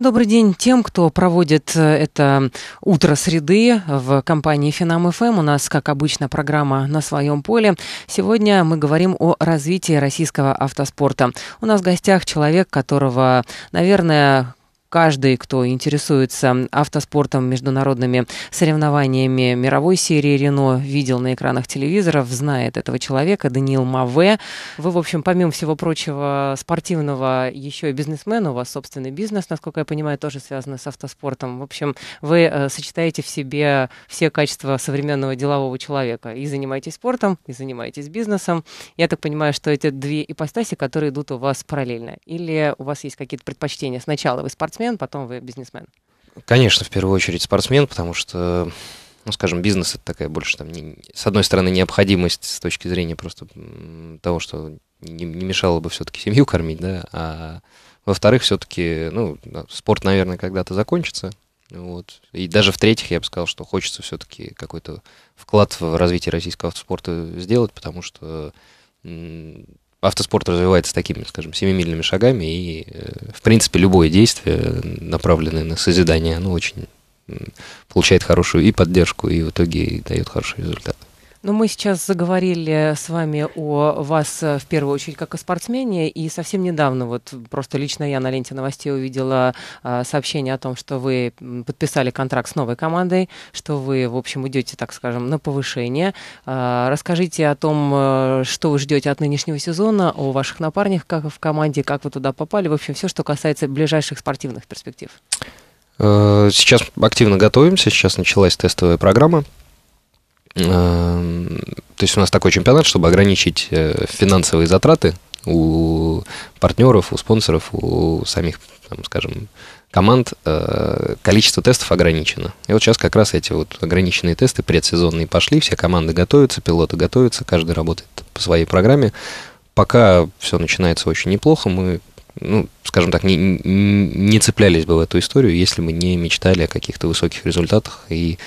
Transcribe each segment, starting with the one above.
Добрый день тем, кто проводит э, это утро среды в компании Финам ФМ. У нас, как обычно, программа на своем поле. Сегодня мы говорим о развитии российского автоспорта. У нас в гостях человек, которого, наверное, каждый, кто интересуется автоспортом, международными соревнованиями мировой серии Рено, видел на экранах телевизоров, знает этого человека, Даниил Маве. Вы, в общем, помимо всего прочего спортивного, еще и бизнесмен, у вас собственный бизнес, насколько я понимаю, тоже связанный с автоспортом. В общем, вы э, сочетаете в себе все качества современного делового человека. И занимаетесь спортом, и занимаетесь бизнесом. Я так понимаю, что эти две ипостаси, которые идут у вас параллельно. Или у вас есть какие-то предпочтения? Сначала вы спортсмен, спортсмен, потом вы бизнесмен? Конечно, в первую очередь спортсмен, потому что, ну, скажем, бизнес это такая больше там, не, с одной стороны, необходимость с точки зрения просто того, что не, не мешало бы все-таки семью кормить, да, а во-вторых, все-таки, ну, спорт, наверное, когда-то закончится, вот. И даже в-третьих, я бы сказал, что хочется все-таки какой-то вклад в развитие российского автоспорта сделать, потому что автоспорт развивается такими, скажем, семимильными шагами, и, э, в принципе, любое действие, направленное на созидание, оно очень получает хорошую и поддержку, и в итоге дает хороший результат. Но мы сейчас заговорили с вами о вас э, в первую очередь как о спортсмене, и совсем недавно, вот просто лично я на ленте новостей увидела а, сообщение о том, что вы подписали контракт с новой командой, что вы, в общем, идете, так скажем, на повышение. А, расскажите о том, что вы ждете от нынешнего сезона, о ваших напарниках как в команде, как вы туда попали, в общем, все, что касается ближайших спортивных перспектив. Сейчас активно готовимся, сейчас началась тестовая программа то есть у нас такой чемпионат, чтобы ограничить э, финансовые затраты у партнеров, у спонсоров, у самих, там, скажем, команд э, количество тестов ограничено. И вот сейчас как раз эти вот ограниченные тесты предсезонные пошли, все команды готовятся, пилоты готовятся, каждый работает по своей программе. Пока все начинается очень неплохо, мы, ну, скажем так, не, не цеплялись бы в эту историю, если бы не мечтали о каких-то высоких результатах и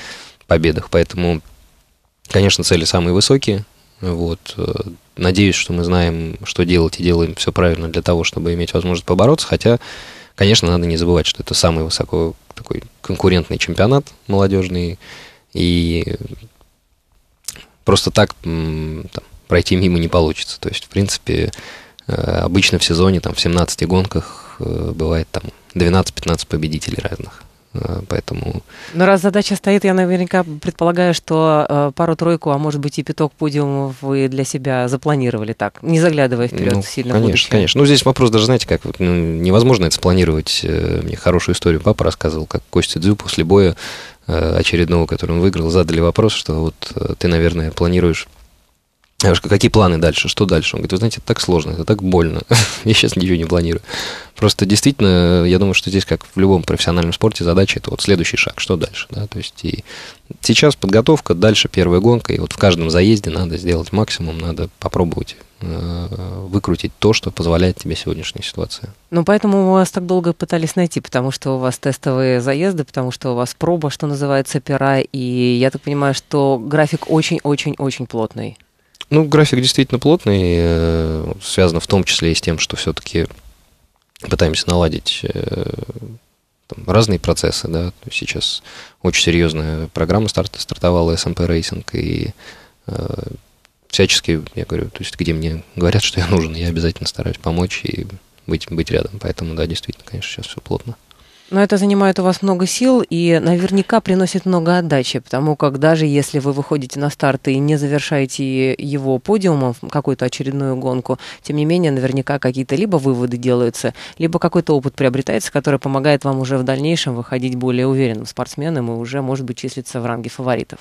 победах. Поэтому Конечно, цели самые высокие. Вот. Э, надеюсь, что мы знаем, что делать и делаем все правильно для того, чтобы иметь возможность побороться. Хотя, конечно, надо не забывать, что это самый высоко такой конкурентный чемпионат молодежный. И просто так там, пройти мимо не получится. То есть, в принципе, э, обычно в сезоне, там, в 17 гонках э, бывает там 12-15 победителей разных. Э, поэтому... Но раз задача стоит, я наверняка предполагаю, что э, пару-тройку, а может быть и пяток подиумов вы для себя запланировали так, не заглядывая вперед ну, сильно Конечно, будущее. конечно. Ну, здесь вопрос даже, знаете, как ну, невозможно это спланировать. Э, мне хорошую историю папа рассказывал, как Костя Дзю после боя очередного, который он выиграл, задали вопрос, что вот ты, наверное, планируешь я говорю, какие планы дальше, что дальше? Он говорит, вы знаете, это так сложно, это так больно. я сейчас ничего не планирую. Просто действительно, я думаю, что здесь, как в любом профессиональном спорте, задача это вот следующий шаг, что дальше, да, то есть и сейчас подготовка, дальше первая гонка, и вот в каждом заезде надо сделать максимум, надо попробовать э, выкрутить то, что позволяет тебе сегодняшняя ситуация. Ну, поэтому вас так долго пытались найти, потому что у вас тестовые заезды, потому что у вас проба, что называется, пера, и я так понимаю, что график очень-очень-очень плотный. Ну, график действительно плотный, э, связано в том числе и с тем, что все-таки пытаемся наладить э, там, разные процессы, да, сейчас очень серьезная программа старт, стартовала SMP Racing, и э, всячески, я говорю, то есть где мне говорят, что я нужен, я обязательно стараюсь помочь и быть, быть рядом, поэтому, да, действительно, конечно, сейчас все плотно. Но это занимает у вас много сил и наверняка приносит много отдачи, потому как даже если вы выходите на старт и не завершаете его подиумом, какую-то очередную гонку, тем не менее наверняка какие-то либо выводы делаются, либо какой-то опыт приобретается, который помогает вам уже в дальнейшем выходить более уверенным спортсменом и уже, может быть, числиться в ранге фаворитов.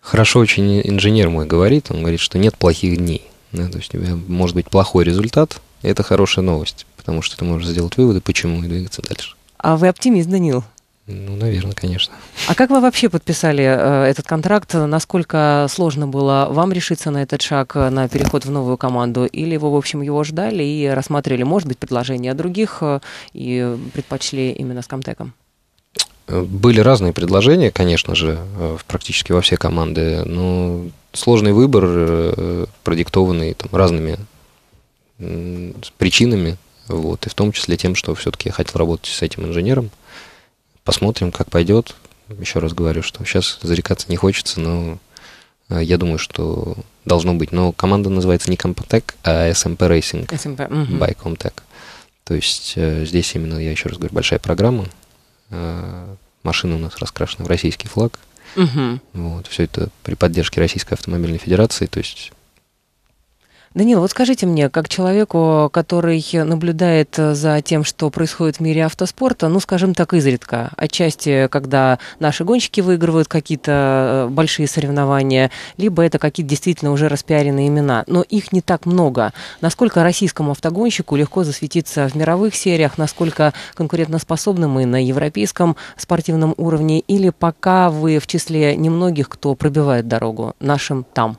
Хорошо очень инженер мой говорит, он говорит, что нет плохих дней. Да, то есть у тебя может быть плохой результат, это хорошая новость, потому что ты можешь сделать выводы, почему, и двигаться дальше. А вы оптимист, Данил? Ну, наверное, конечно. А как вы вообще подписали э, этот контракт? Насколько сложно было вам решиться на этот шаг, э, на переход в новую команду? Или вы, в общем, его ждали и рассматривали, может быть, предложения других э, и предпочли именно с Комтеком? Э, были разные предложения, конечно же, э, практически во все команды, но сложный выбор, продиктованный там, разными причинами, Вот, и в том числе тем, что все-таки я хотел работать с этим инженером. Посмотрим, как пойдет. Еще раз говорю, что сейчас зарекаться не хочется, но э, я думаю, что должно быть. Но команда называется не Comptec, а SMP Racing SMP, угу. by Comtec. То есть э, здесь именно, я еще раз говорю, большая программа. Э, машина у нас раскрашена в российский флаг. Угу. Вот, все это при поддержке Российской автомобильной федерации. То есть Данил, вот скажите мне, как человеку, который наблюдает за тем, что происходит в мире автоспорта, ну, скажем так, изредка, отчасти, когда наши гонщики выигрывают какие-то э, большие соревнования, либо это какие-то действительно уже распиаренные имена, но их не так много. Насколько российскому автогонщику легко засветиться в мировых сериях, насколько конкурентоспособны мы на европейском спортивном уровне, или пока вы в числе немногих, кто пробивает дорогу нашим там?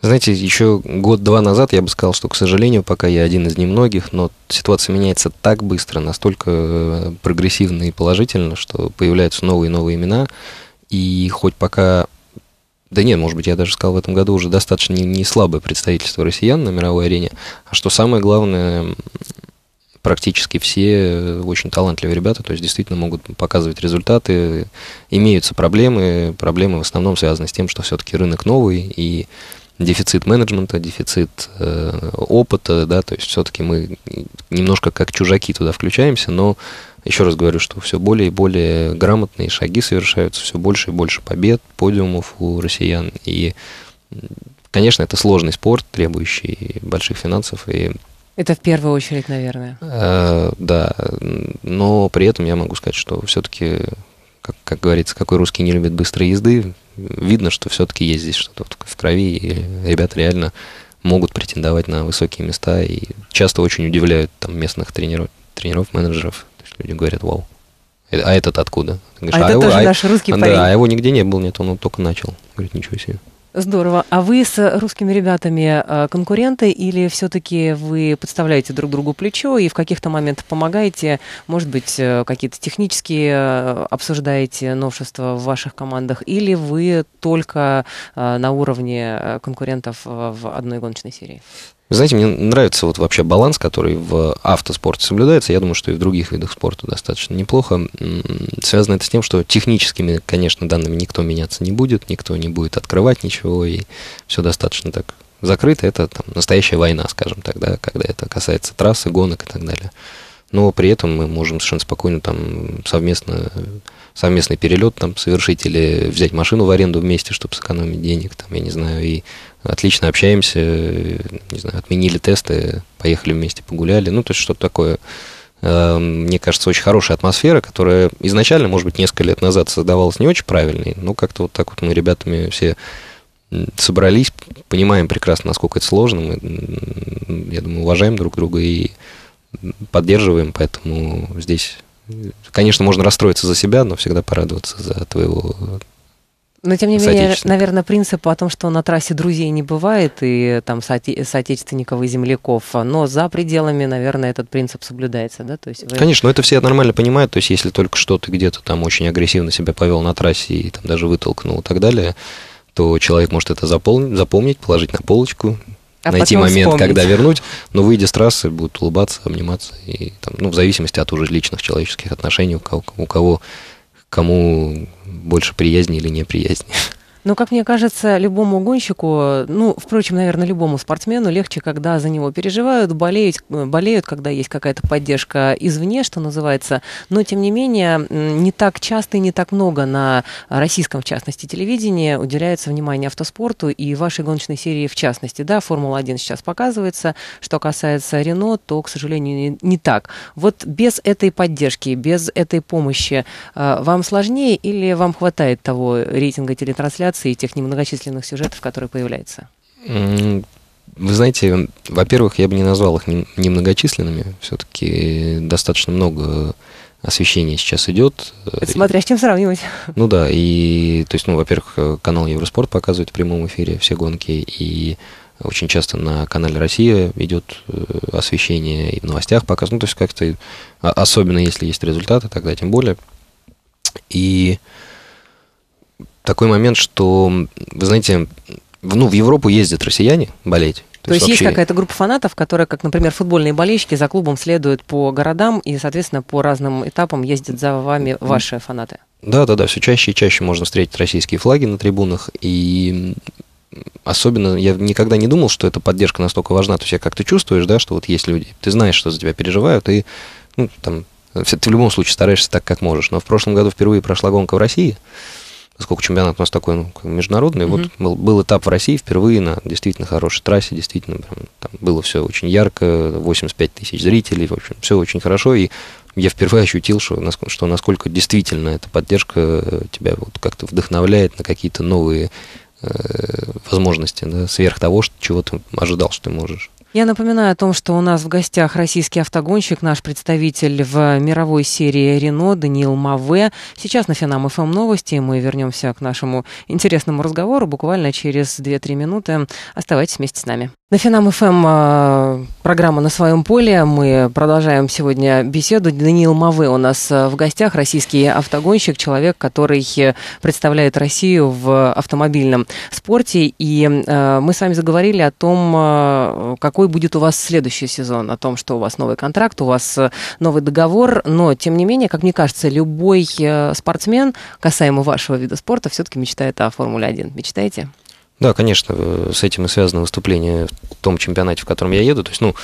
Знаете, еще год-два назад я бы сказал, что, к сожалению, пока я один из немногих, но ситуация меняется так быстро, настолько э, прогрессивно и положительно, что появляются новые и новые имена, и хоть пока да нет, может быть, я даже сказал, в этом году уже достаточно не, слабое представительство россиян на мировой арене. А что самое главное, практически все очень талантливые ребята, то есть действительно могут показывать результаты. Имеются проблемы, проблемы в основном связаны с тем, что все-таки рынок новый, и дефицит менеджмента, дефицит э, опыта, да, то есть все-таки мы немножко как чужаки туда включаемся, но еще раз говорю, что все более и более грамотные шаги совершаются, все больше и больше побед, подиумов у россиян, и, конечно, это сложный спорт, требующий больших финансов и это в первую очередь, наверное. Э, да, но при этом я могу сказать, что все-таки, как, как говорится, какой русский не любит быстрой езды, видно, что все-таки есть здесь что-то в крови, и ребята реально могут претендовать на высокие места, и часто очень удивляют там местных тренеров, тренеров менеджеров. То есть люди говорят, вау, э, а этот откуда? Говоришь, а, а это его, тоже а, наш русский да, парень. Да, а его нигде не был, нет, он только начал. Говорит, ничего себе. Здорово. А вы с русскими ребятами э, конкуренты или все-таки вы подставляете друг другу плечо и в каких-то моментах помогаете? Может быть, э, какие-то технические э, обсуждаете новшества в ваших командах? Или вы только на уровне конкурентов в одной гоночной серии? Знаете, мне нравится вот вообще баланс, который в автоспорте соблюдается. Я думаю, что и в других видах спорта достаточно неплохо. Связано это с тем, что техническими, конечно, данными никто меняться не будет, никто не будет открывать ничего, и все достаточно так закрыто. Это там, настоящая война, скажем так, да, когда это касается трассы, гонок и так далее. Но при этом мы можем совершенно спокойно там совместно совместный перелет там совершить или взять машину в аренду вместе, чтобы сэкономить денег, там, я не знаю, и отлично общаемся, не знаю, отменили тесты, поехали вместе, погуляли, ну, то есть что-то такое, э, мне кажется, очень хорошая атмосфера, которая изначально, может быть, несколько лет назад создавалась не очень правильной, но как-то вот так вот мы ребятами все собрались, понимаем прекрасно, насколько это сложно, мы, я думаю, уважаем друг друга и поддерживаем, поэтому здесь Конечно, можно расстроиться за себя, но всегда порадоваться за твоего но, тем не менее, наверное, принцип о том, что на трассе друзей не бывает, и там соотече- соотечественников и земляков, но за пределами, наверное, этот принцип соблюдается, да? То есть вы... Конечно, но это все нормально понимают, то есть если только что ты где-то там очень агрессивно себя повел на трассе и там даже вытолкнул и так далее, то человек может это запомнить, запомнить положить на полочку, а найти момент, вспомнить. когда вернуть, но выйдя с трассы, будут улыбаться, обниматься, и там, ну, в зависимости от уже личных человеческих отношений, у кого, у кого кому больше приязни или неприязни. Но, как мне кажется, любому гонщику, ну, впрочем, наверное, любому спортсмену легче, когда за него переживают, болеют, болеют, когда есть какая-то поддержка извне, что называется. Но, тем не менее, не так часто и не так много на российском, в частности, телевидении уделяется внимание автоспорту и вашей гоночной серии в частности. Да, Формула-1 сейчас показывается. Что касается Рено, то, к сожалению, не, не так. Вот без этой поддержки, без этой помощи э, вам сложнее или вам хватает того рейтинга телетрансляции, трансляции тех немногочисленных сюжетов, которые появляются? Вы знаете, во-первых, я бы не назвал их немногочисленными. Все-таки достаточно много освещения сейчас идет. Это смотря с чем сравнивать. Ну да, и то есть, ну, во-первых, канал Евроспорт показывает в прямом эфире все гонки, и очень часто на канале Россия идет э, освещение и в новостях показывают. Ну, то есть как-то, а, особенно если есть результаты, тогда тем более. И такой момент, что, вы знаете, ну, в Европу ездят россияне болеть. То То, есть, есть какая-то группа фанатов, которая, как, например, футбольные болельщики, за клубом следуют по городам и, соответственно, по разным этапам ездят за вами ваши фанаты? Да, да, да, все чаще и чаще можно встретить российские флаги на трибунах, и особенно я никогда не думал, что эта поддержка настолько важна. То есть я как-то чувствуешь, да, что вот есть люди, ты знаешь, что за тебя переживают, и ну, там, ты в любом случае стараешься так, как можешь. Но в прошлом году впервые прошла гонка в России, поскольку чемпионат у нас такой ну, международный, mm-hmm. вот был, был этап в России впервые на действительно хорошей трассе, действительно прям, там было все очень ярко, 85 тысяч зрителей, в общем, все очень хорошо, и я впервые ощутил, что, что насколько действительно эта поддержка тебя вот как-то вдохновляет на какие-то новые э, возможности, да, сверх того, что, чего ты ожидал, что ты можешь. Я напоминаю о том, что у нас в гостях российский автогонщик, наш представитель в мировой серии Рено Даниил Маве. Сейчас на Финам ФМ новости. Мы вернемся к нашему интересному разговору буквально через 2-3 минуты. Оставайтесь вместе с нами. На Финам ФМ а, программа «На своем поле». Мы продолжаем сегодня беседу. Даниил Маве у нас а, в гостях, российский автогонщик, человек, который представляет Россию в автомобильном спорте. И а, мы с вами заговорили о том, какой будет у вас следующий сезон, о том, что у вас новый контракт, у вас новый договор. Но, тем не менее, как мне кажется, любой спортсмен, касаемо вашего вида спорта, все-таки мечтает о Формуле-1. Мечтаете? Да, конечно, э, с этим и связано выступление в том чемпионате, в котором я еду. То есть, ну,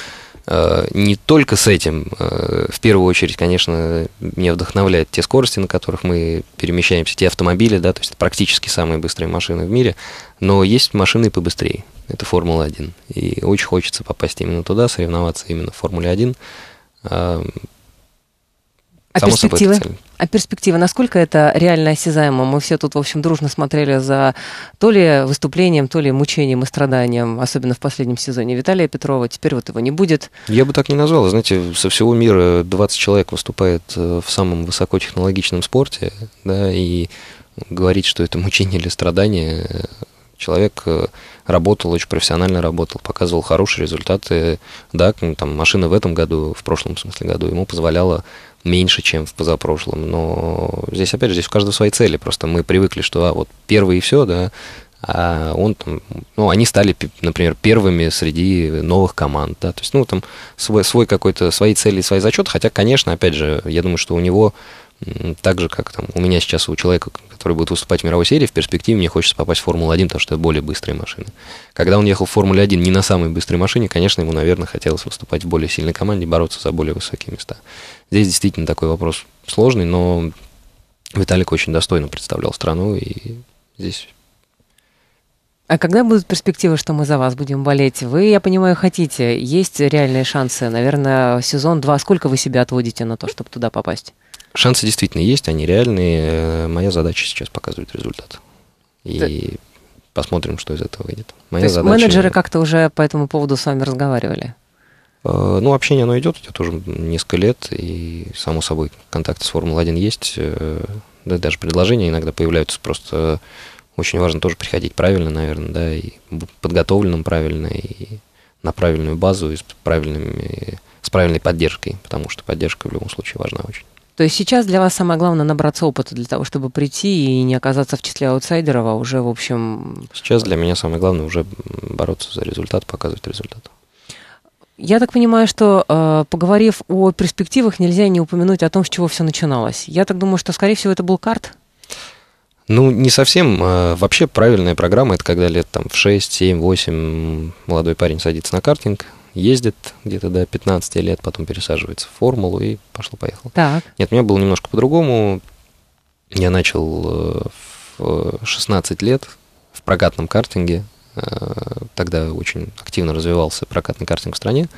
э, не только с этим. Э, в первую очередь, конечно, меня вдохновляют те скорости, на которых мы перемещаемся, те автомобили, да, то есть это практически самые быстрые машины в мире, но есть машины побыстрее. Это Формула-1. И очень хочется попасть именно туда, соревноваться именно в Формуле-1. А Само перспективы? Собой, а перспектива, насколько это реально осязаемо? Мы все тут, в общем, дружно смотрели за то ли выступлением, то ли мучением и страданием, особенно в последнем сезоне Виталия Петрова. Теперь вот его не будет. Я бы так не назвал. Знаете, со всего мира 20 человек выступает э, в самом высокотехнологичном спорте, да, и говорить, что это мучение или страдание, человек э, работал, очень профессионально работал, показывал хорошие результаты. Да, там машина в этом году, в прошлом смысле году, ему позволяла меньше, чем в позапрошлом. Но здесь, опять же, здесь у каждого свои цели. Просто мы привыкли, что а, вот первый и все, да, а он там, ну, они стали, например, первыми среди новых команд, да, то есть, ну, там, свой, свой какой-то, свои цели, свои зачеты, хотя, конечно, опять же, я думаю, что у него так же, как там у меня сейчас у человека, который будет выступать в мировой серии, в перспективе мне хочется попасть в Формулу-1, потому что это более быстрые машины. Когда он ехал в Формуле-1 не на самой быстрой машине, конечно, ему, наверное, хотелось выступать в более сильной команде, бороться за более высокие места. Здесь действительно такой вопрос сложный, но Виталик очень достойно представлял страну, и здесь а когда будут перспективы, что мы за вас будем болеть? Вы, я понимаю, хотите. Есть реальные шансы. Наверное, сезон два. Сколько вы себя отводите на то, чтобы туда попасть? Шансы действительно есть, они реальные. Моя задача сейчас показывать результат. И да. посмотрим, что из этого выйдет. Моя то есть задача... менеджеры как-то уже по этому поводу с вами разговаривали? Э, ну, общение оно идет, идет уже несколько лет, и, само собой, контакты с Формулой-1 есть. Э, да, даже предложения иногда появляются, просто очень важно тоже приходить правильно, наверное, да, и подготовленным правильно, и на правильную базу, и с, правильными, с правильной поддержкой, потому что поддержка в любом случае важна очень. То есть сейчас для вас самое главное набраться опыта для того, чтобы прийти и не оказаться в числе аутсайдеров, а уже, в общем... Сейчас для меня самое главное уже бороться за результат, показывать результат. Я так понимаю, что э, поговорив о перспективах, нельзя не упомянуть о том, с чего все начиналось. Я так думаю, что, скорее всего, это был карт. Ну, не совсем. А, вообще правильная программа – это когда лет там в 6, 7, 8 молодой парень садится на картинг, ездит где-то до 15 лет, потом пересаживается в формулу и пошло-поехало. Так. Нет, у меня было немножко по-другому. Я начал э, в 16 лет в прокатном картинге. Э, тогда очень активно развивался прокатный картинг в стране.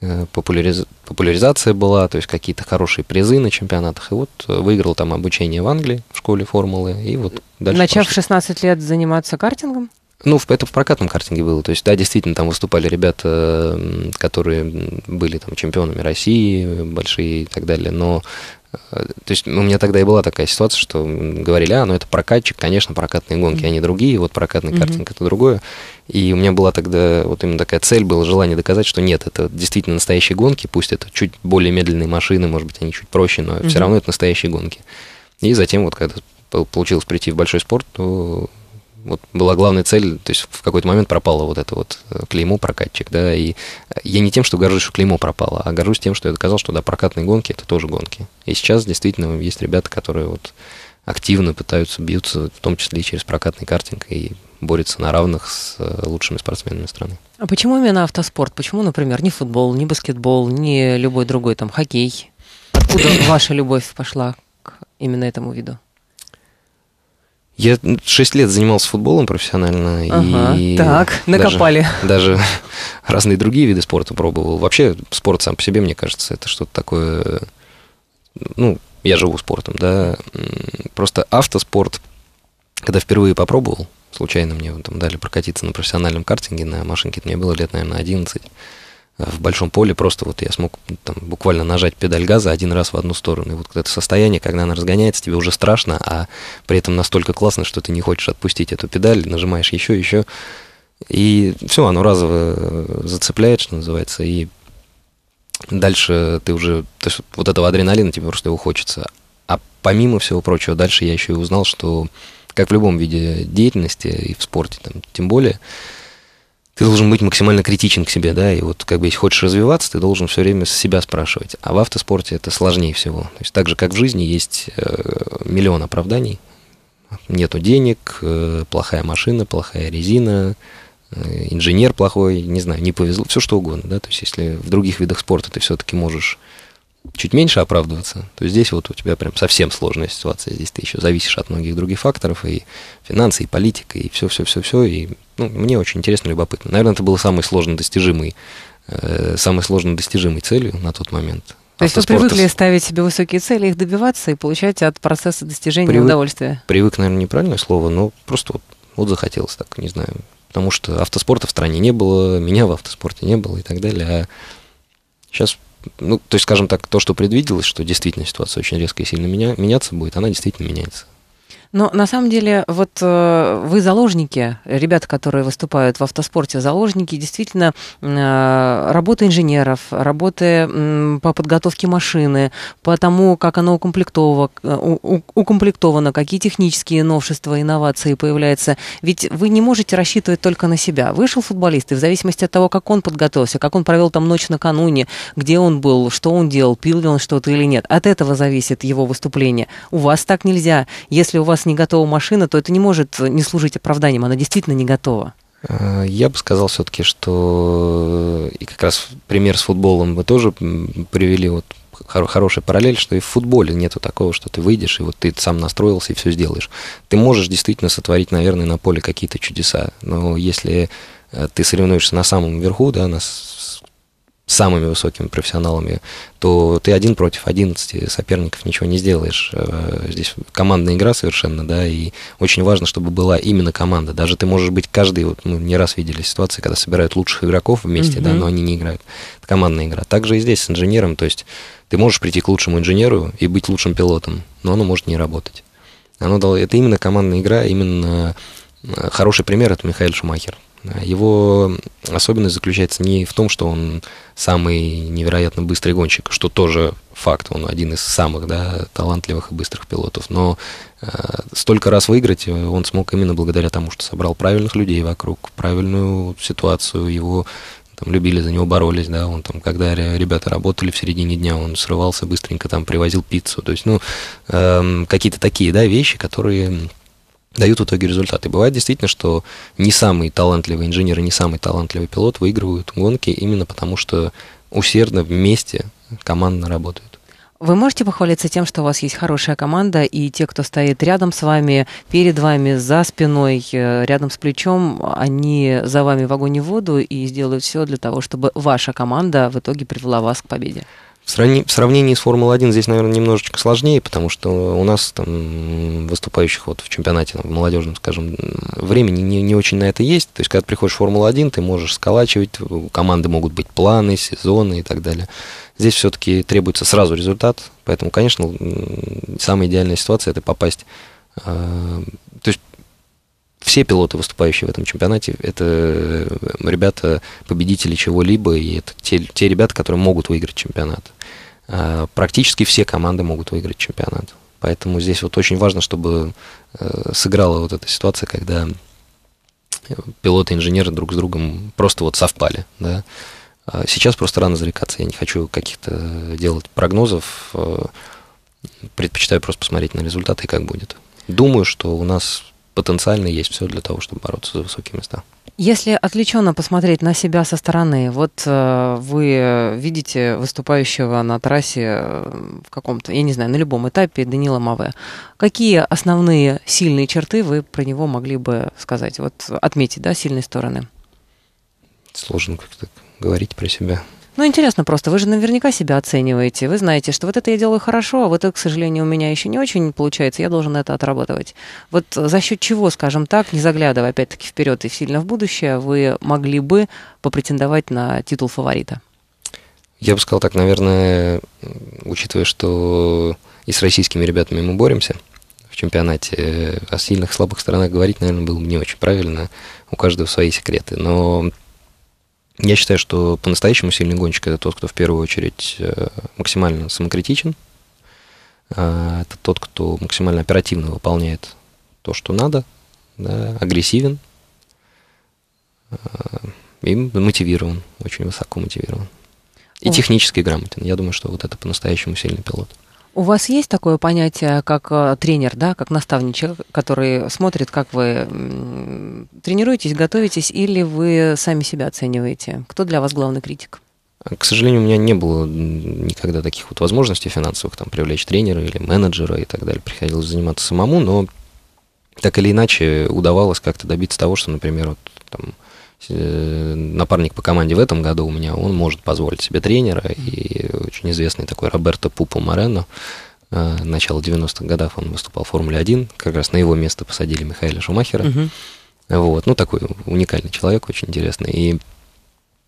Э, популяриз... популяризация была, то есть какие-то хорошие призы на чемпионатах. И вот выиграл там обучение в Англии в школе формулы. И вот дальше Начав в 16 лет заниматься картингом? Ну, это в прокатном картинге было. То есть, да, действительно, там выступали ребята, которые были там чемпионами России, большие и так далее. Но э, то есть у меня тогда и была такая ситуация, что говорили, а, ну это прокатчик, конечно, прокатные гонки, mm-hmm. они другие, вот прокатный mm-hmm. картинг это другое. И у меня была тогда вот именно такая цель, было желание доказать, что нет, это действительно настоящие гонки, пусть это чуть более медленные машины, может быть, они чуть проще, но mm-hmm. все равно это настоящие гонки. И затем вот когда получилось прийти в большой спорт, то вот была главная цель, то есть в какой-то момент пропало вот это вот э, клеймо прокатчик, да, и я не тем, что горжусь, что клеймо пропало, а горжусь тем, что я доказал, что да, прокатные гонки это тоже гонки. И сейчас действительно есть ребята, которые вот активно пытаются, бьются, в том числе и через прокатный картинг, и борются на равных с э, лучшими спортсменами страны. А почему именно автоспорт? Почему, например, не футбол, не баскетбол, не любой другой, там, хоккей? Откуда ваша любовь пошла к именно этому виду? Я шесть лет занимался футболом профессионально. Ага, и так, накопали. Даже, даже разные другие виды спорта пробовал. Вообще спорт сам по себе, мне кажется, это что-то такое... Ну, я живу спортом, да. Просто автоспорт, когда впервые попробовал, случайно мне там дали прокатиться на профессиональном картинге на машинке, мне было лет, наверное, 11 в большом поле просто вот я смог там, буквально нажать педаль газа один раз в одну сторону. И вот это состояние, когда она разгоняется, тебе уже страшно, а при этом настолько классно, что ты не хочешь отпустить эту педаль, нажимаешь еще, еще. И все, оно разово зацепляет, что называется, и дальше ты уже, то есть вот этого адреналина тебе просто его хочется. А помимо всего прочего, дальше я еще и узнал, что как в любом виде деятельности, и в спорте там, тем более, ты должен быть максимально критичен к себе, да, и вот как бы если хочешь развиваться, ты должен все время себя спрашивать. А в автоспорте это сложнее всего. То есть так же, как в жизни, есть э, миллион оправданий. Нету денег, э, плохая машина, плохая резина, э, инженер плохой, не знаю, не повезло, все что угодно, да, то есть если в других видах спорта ты все-таки можешь чуть меньше оправдываться, то здесь вот у тебя прям совсем сложная ситуация. Здесь ты еще зависишь от многих других факторов, и финансы, и политика, и все-все-все-все. И ну, мне очень интересно, любопытно. Наверное, это было самый сложно достижимый, э, самой сложно достижимой целью на тот момент. То есть вы привыкли ставить себе высокие цели, их добиваться и получать от процесса достижения Привык, удовольствие? Привык, наверное, неправильное слово, но просто вот, вот захотелось так, не знаю. Потому что автоспорта в стране не было, меня в автоспорте не было и так далее. А сейчас ну, то есть, скажем так, то, что предвиделось, что действительно ситуация очень резко и сильно меня, меняться будет, она действительно меняется. Но на самом деле, вот э, вы заложники, ребята, которые выступают в автоспорте, заложники действительно э, работы инженеров, работы э, по подготовке машины, по тому, как оно укомплектовано, укомплектовано, какие технические новшества, инновации появляются. Ведь вы не можете рассчитывать только на себя. Вышел футболист, и в зависимости от того, как он подготовился, как он провел там ночь накануне, где он был, что он делал, пил ли он что-то или нет, от этого зависит его выступление. У вас так нельзя. Если у вас вас не готова машина, то это не может не служить оправданием, она действительно не готова. А, я бы сказал все-таки, что и как раз пример с футболом вы тоже привели вот хорошая параллель, что и в футболе нету такого, что ты выйдешь, и вот ты сам настроился и все сделаешь. Ты можешь действительно сотворить, наверное, на поле какие-то чудеса, но если э, ты соревнуешься на самом верху, да, на самыми высокими профессионалами, то ты один против 11 соперников ничего не сделаешь. Э, здесь командная игра совершенно, да, и очень важно, чтобы была именно команда. Даже ты можешь быть каждый, вот мы не раз видели ситуации, когда собирают лучших игроков вместе, mm-hmm. да, но они не играют. Это командная игра. Также и здесь с инженером, то есть ты можешь прийти к лучшему инженеру и быть лучшим пилотом, но оно может не работать. Оно дало, это именно командная игра, именно э, хороший пример это Михаил Шумахер. Его особенность заключается не в том, что он самый невероятно быстрый гонщик, что тоже факт, он один из самых да, талантливых и быстрых пилотов, но э, столько раз выиграть он смог именно благодаря тому, что собрал правильных людей вокруг, правильную ситуацию, его там любили за него, боролись, да, он там, когда ребята работали в середине дня, он срывался быстренько, там, привозил пиццу, то есть, ну, э, какие-то такие, да, вещи, которые дают в итоге результаты. Бывает действительно, что не самый талантливый инженер и не самый талантливый пилот выигрывают гонки именно потому, что усердно вместе командно работают. Вы можете похвалиться тем, что у вас есть хорошая команда, и те, кто стоит рядом с вами, перед вами, за спиной, э, рядом с плечом, они за вами в огонь и воду и сделают все для того, чтобы ваша команда в итоге привела вас к победе? В, сравнении с Формулой-1 здесь, наверное, немножечко сложнее, потому что у нас там выступающих вот в чемпионате, в молодежном, скажем, времени не, не очень на это есть. То есть, когда ты приходишь в Формулу-1, ты можешь сколачивать, команды могут быть планы, сезоны и так далее. Здесь все-таки требуется сразу результат, поэтому, конечно, самая идеальная ситуация – это попасть а, все пилоты, выступающие в этом чемпионате, это э, ребята, победители чего-либо, и это те, те ребята, которые могут выиграть чемпионат. А, практически все команды могут выиграть чемпионат. Поэтому здесь вот очень важно, чтобы э, сыграла вот эта ситуация, когда пилоты, инженеры друг с другом просто вот совпали, да. А сейчас просто рано зарекаться, я не хочу каких-то делать прогнозов, э, предпочитаю просто посмотреть на результаты и как будет. Думаю, что у нас потенциально есть все для того, чтобы бороться за высокие места. Если отвлеченно посмотреть на себя со стороны, вот э, вы видите выступающего на трассе э, в каком-то, я не знаю, на любом этапе Данила Маве. Какие основные сильные черты вы про него могли бы сказать? Вот отметить, да, сильные стороны? Сложно как-то говорить про себя. Ну, интересно просто, вы же наверняка себя оцениваете. Вы знаете, что вот это я делаю хорошо, а вот это, к сожалению, у меня еще не очень получается, я должен это отрабатывать. Вот за счет чего, скажем так, не заглядывая опять-таки вперед и сильно в будущее, вы могли бы попретендовать на титул фаворита? Я бы сказал так, наверное, учитывая, что и с российскими ребятами мы боремся в чемпионате, о сильных, слабых сторонах говорить, наверное, было бы не очень правильно. У каждого свои секреты. Но я считаю, что по-настоящему сильный гонщик это тот, кто в первую очередь э, максимально самокритичен. А, это тот, кто максимально оперативно выполняет то, что надо, да, агрессивен а, и мотивирован, очень высоко мотивирован. И технически грамотен. Я думаю, что вот это по-настоящему сильный пилот. У вас есть такое понятие, как э, тренер, да, как наставничек, который смотрит, как вы тренируетесь, готовитесь, или вы сами себя оцениваете? Кто для вас главный критик? К сожалению, у меня не было никогда таких вот возможностей финансовых, там, привлечь тренера или менеджера и так далее. Приходилось заниматься самому, но так или иначе удавалось как-то добиться того, что, например, вот там, напарник по команде в этом году у меня, он может позволить себе тренера, и очень известный такой Роберто Пупо Морено, э, начало 90-х годов он выступал в Формуле 1, как раз на его место посадили Михаила Шумахера. Uh-huh. Вот, ну, такой уникальный человек, очень интересный. И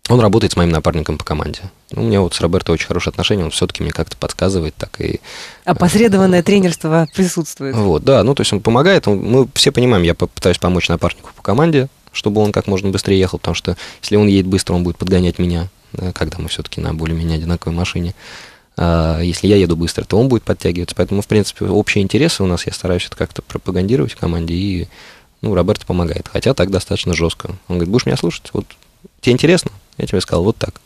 он работает с моим напарником по команде. Ну, у меня вот с Роберто очень хорошие отношения, он все-таки мне как-то подсказывает, так и... Опосредованное тренерство присутствует. Вот, да, ну, то есть он помогает, он, мы все понимаем, я пытаюсь помочь напарнику по команде, чтобы он как можно быстрее ехал, потому что если он едет быстро, он будет подгонять меня, да, когда мы все-таки на более-менее одинаковой машине. А если я еду быстро, то он будет подтягиваться. Поэтому, в принципе, общие интересы у нас, я стараюсь это как-то пропагандировать в команде, и ну, Роберто помогает. Хотя так достаточно жестко. Он говорит, будешь меня слушать? Вот тебе интересно? Я тебе сказал, вот так.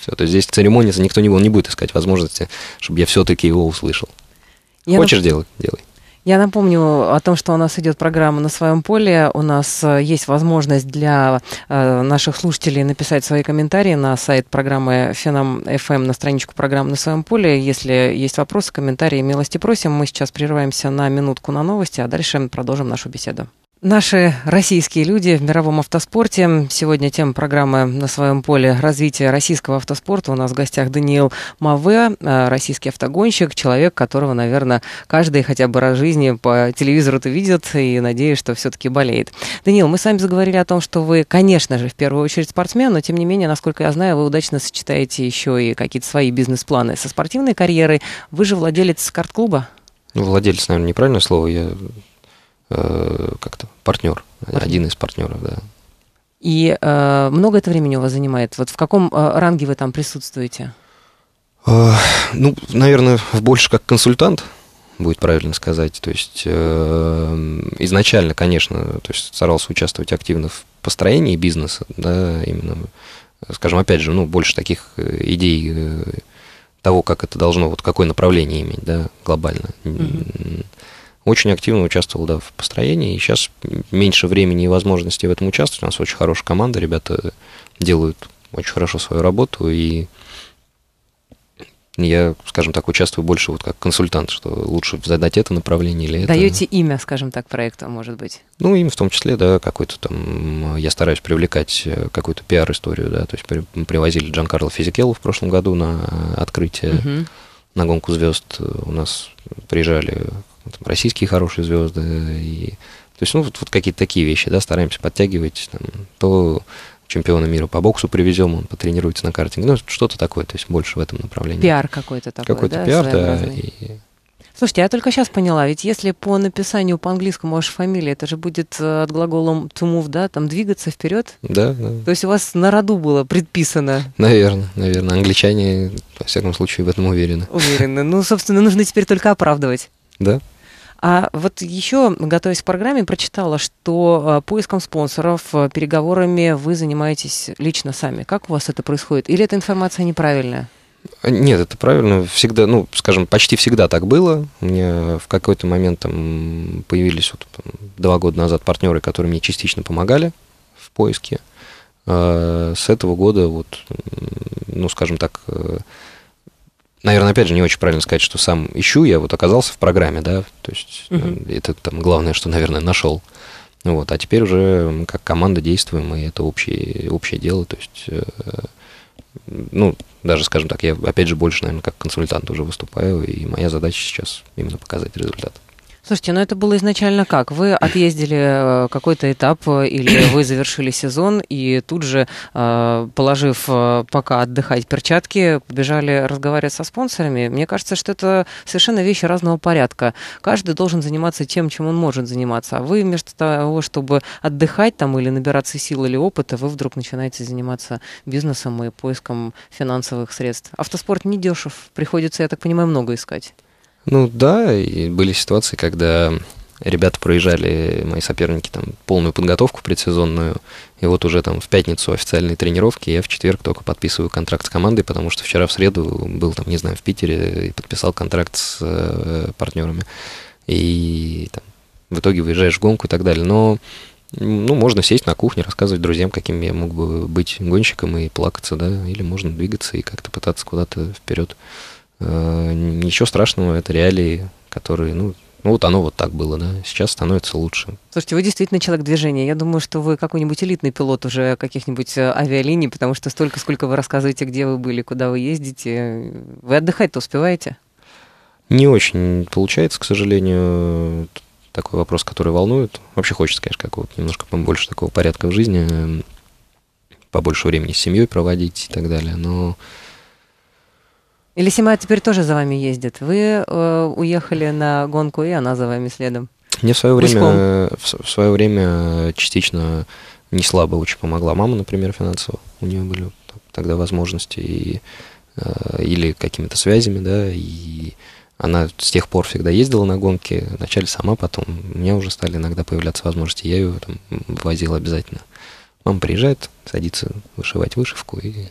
Все, то есть здесь церемониться никто не, он не будет искать возможности, чтобы я все-таки его услышал. Я Хочешь нап... делать? Делай. Я напомню о том, что у нас идет программа на своем поле. У нас э, есть возможность для э, наших слушателей написать свои комментарии на сайт программы Финам FM на страничку программы на своем поле. Если есть вопросы, комментарии, милости просим. Мы сейчас прерываемся на минутку на новости, а дальше продолжим нашу беседу. Наши российские люди в мировом автоспорте. Сегодня тема программы на своем поле развития российского автоспорта. У нас в гостях Даниил Маве, э, российский автогонщик, человек, которого, наверное, каждый хотя бы раз в жизни по телевизору-то видит и надеюсь, что все-таки болеет. Даниил, мы с вами заговорили о том, что вы, конечно же, в первую очередь спортсмен, но тем не менее, насколько я знаю, вы удачно сочетаете еще и какие-то свои бизнес-планы со спортивной карьерой. Вы же владелец карт-клуба? Ну, владелец, наверное, неправильное слово. Я Э, как-то партнер, партнер, один из партнеров, да. И э, много это времени у вас занимает? Вот в каком э, ранге вы там присутствуете? Э, ну, наверное, больше как консультант, будет правильно сказать. То есть э, изначально, конечно, то есть старался участвовать активно в построении бизнеса, да, именно, скажем, опять же, ну, больше таких э, идей э, того, как это должно, вот какое направление иметь, да, глобально. Mm-hmm очень активно участвовал да, в построении, и сейчас меньше времени и возможностей в этом участвовать. У нас очень хорошая команда, ребята делают очень хорошо свою работу, и я, скажем так, участвую больше вот как консультант, что лучше задать это направление или это. Даете имя, скажем так, проекту, может быть? Ну, имя в том числе, да, какой-то там, я стараюсь привлекать э, какую-то пиар-историю, да, то есть при, привозили Джан Карло Физикеллу в прошлом году на открытие, угу. на гонку звезд у нас приезжали там, российские хорошие звезды. И, то есть, ну, вот, вот какие-то такие вещи, да, стараемся подтягивать. Там, то чемпиона мира по боксу привезем, он потренируется на картинге. Ну, что-то такое, то есть больше в этом направлении. Пиар какой-то такой, Какой-то да, пиар, да. И... Слушайте, я только сейчас поняла, ведь если по написанию по-английскому ваша фамилия, это же будет э, от глагола to move, да, там двигаться вперед? Да, да. То есть у вас на роду было предписано? Наверное, наверное. Англичане, во всяком случае, в этом уверены. Уверены. Ну, собственно, нужно теперь только оправдывать. Да. А вот еще, готовясь к программе, прочитала, что э, поиском спонсоров, э, переговорами вы занимаетесь лично сами. Как у вас это происходит? Или эта информация неправильная? Нет, это правильно. Всегда, ну, скажем, почти всегда так было. Меня в какой-то момент там появились вот два года назад партнеры, которые мне частично помогали в поиске. А с этого года вот, ну, скажем так, э, наверное, опять же, не очень правильно сказать, что сам ищу, я вот оказался в программе, да, то есть угу. это там главное, что, наверное, нашел. Вот, а теперь уже как команда действуем, и это общее, общее дело, то есть э, ну, даже, скажем так, я, опять же, больше, наверное, как консультант уже выступаю, и моя задача сейчас именно показать результат. Слушайте, ну это было изначально как? Вы отъездили э, какой-то этап э, или вы завершили сезон и тут же, э, положив пока отдыхать перчатки, побежали разговаривать со спонсорами? Мне кажется, что это совершенно вещи разного порядка. Каждый должен заниматься тем, чем он может заниматься. А вы вместо того, чтобы отдыхать там или набираться сил или опыта, вы вдруг начинаете заниматься бизнесом и поиском финансовых средств. Автоспорт не дешев. Приходится, я так понимаю, много искать. Ну да, и были ситуации, когда ребята проезжали, мои соперники, там, полную подготовку предсезонную, и вот уже там в пятницу официальные тренировки, я в четверг только подписываю контракт с командой, потому что вчера в среду был там, не знаю, в Питере и подписал контракт с э, партнерами. И там, в итоге выезжаешь в гонку и так далее. Но ну, можно сесть на кухне, рассказывать друзьям, каким я мог бы быть гонщиком и плакаться, да, или можно двигаться и как-то пытаться куда-то вперед ничего страшного, это реалии, которые, ну, ну вот оно вот так было, да. Сейчас становится лучше. Слушайте, вы действительно человек движения. Я думаю, что вы какой-нибудь элитный пилот уже каких-нибудь э, авиалиний, потому что столько, сколько вы рассказываете, где вы были, куда вы ездите. Вы отдыхать-то успеваете? Не очень получается, к сожалению. Такой вопрос, который волнует. Вообще хочется, конечно, как вот немножко побольше такого порядка в жизни, побольше времени с семьей проводить и так далее. Но или Сима теперь тоже за вами ездит? Вы э, уехали на гонку, и она за вами следом? Мне в свое время, в, в свое время частично не слабо очень помогла мама, например, финансово. У нее были тогда возможности и, э, или какими-то связями, да, и она с тех пор всегда ездила на гонки, вначале сама, потом у меня уже стали иногда появляться возможности, я ее там возила обязательно. Мама приезжает, садится вышивать вышивку и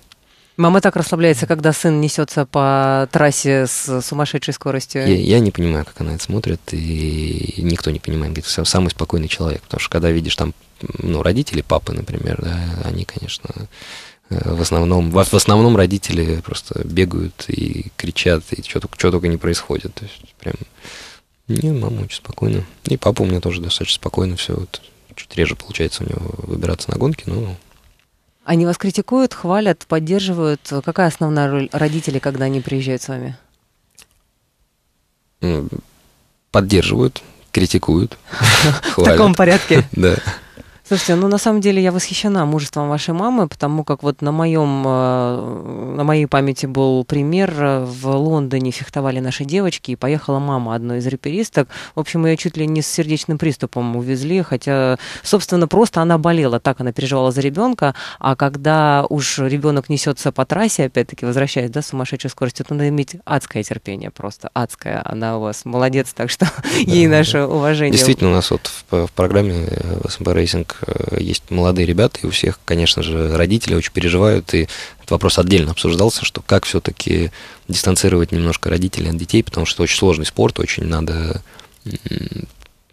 Мама так расслабляется, когда сын несется по трассе с сумасшедшей скоростью. Я, я не понимаю, как она это смотрит, и никто не понимает. Говорит, самый спокойный человек. Потому что когда видишь там, ну, родители, папы, например, да, они, конечно, э, в основном, в, в основном родители просто бегают и кричат, и что что только не происходит. То есть прям... Не, мама очень спокойно. И папа у меня тоже достаточно спокойно все. Вот, чуть реже получается у него выбираться на гонки, но они вас критикуют, хвалят, поддерживают. Какая основная роль родителей, когда они приезжают с вами? Поддерживают, критикуют. В таком порядке? Да. Слушайте, ну на самом деле я восхищена мужеством вашей мамы, потому как вот на моем, э, на моей памяти был пример. В Лондоне фехтовали наши девочки, и поехала мама одной из рапиристок. В общем, ее чуть ли не с сердечным приступом увезли, хотя, собственно, просто она болела, так она переживала за ребенка. А когда уж ребенок несется по трассе, опять-таки возвращаясь, да, с сумасшедшей скоростью, то надо иметь адское терпение просто, адское. Она у вас молодец, так что ей наше уважение. Действительно, у нас вот в, в программе Racing, э, есть молодые ребята, и у всех, конечно же, родители очень переживают, и этот вопрос отдельно обсуждался, что как все-таки дистанцировать немножко родителей от детей, потому что очень сложный спорт, очень надо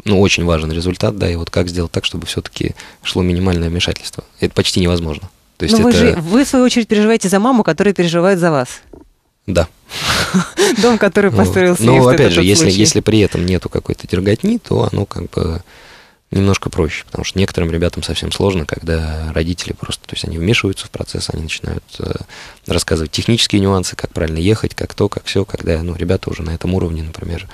ну, очень важен результат, да, и вот как сделать так, чтобы все-таки шло минимальное вмешательство. Это почти невозможно. То есть Но это... вы, же, вы, в свою очередь, переживаете за маму, которая переживает за вас. Да. Дом, который построился. Ну, опять же, если, если при этом нету какой-то тяготни, то оно как бы немножко проще, потому что некоторым ребятам совсем сложно, когда родители просто, то есть они вмешиваются в процесс, они начинают э, рассказывать технические нюансы, как правильно ехать, как то, как все, когда, ну, ребята уже на этом уровне, например,